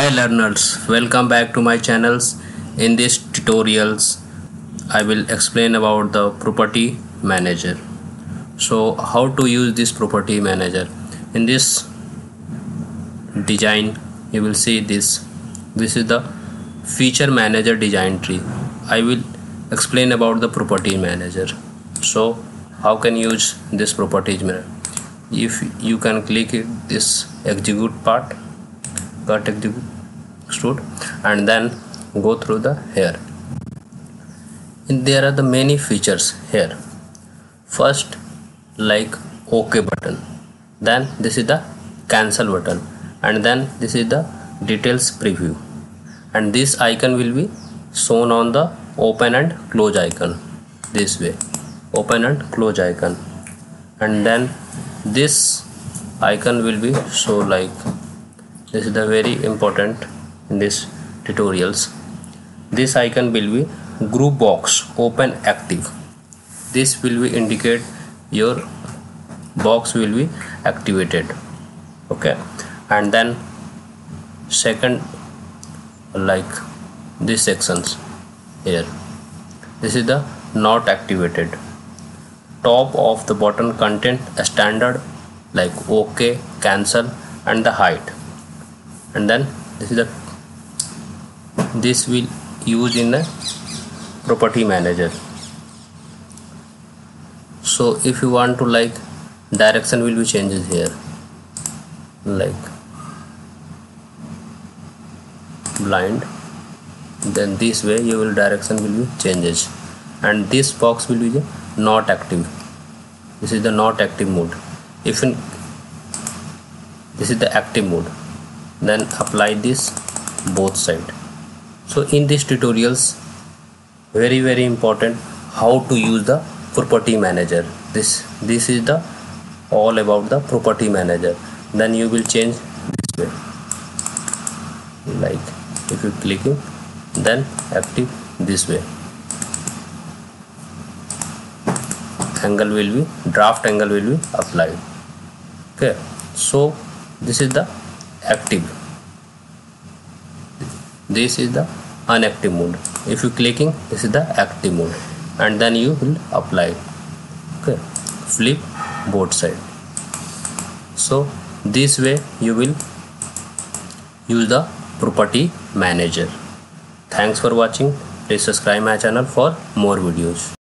Hey learners, welcome back to my channels. In this tutorials, I will explain about the property manager. So how to use this property manager? In this design, you will see this. This is the feature manager design tree. I will explain about the property manager. So how can use this properties manager? If you can click this execute part cut extrude and then go through the hair. And there are the many features here. First like ok button. Then this is the cancel button. And then this is the details preview. And this icon will be shown on the open and close icon this way. Open and close icon. And then this icon will be so like this is the very important in this tutorials. This icon will be group box open active. This will be indicate your box will be activated. Okay. And then second like these sections here. This is the not activated. Top of the button content a standard like ok cancel and the height and then this is the this will use in the property manager. So if you want to like direction will be changes here. Like blind. Then this way your will direction will be changes. And this box will be not active. This is the not active mode. If in this is the active mode then apply this both side. So in these tutorials very very important how to use the property manager. This this is the all about the property manager. Then you will change this way. Like if you click it then active this way. Angle will be draft angle will be applied. Okay. So this is the active. This is the unactive mode. If you clicking this is the active mode. And then you will apply. Okay. Flip both side. So this way you will use the property manager. Thanks for watching. Please subscribe my channel for more videos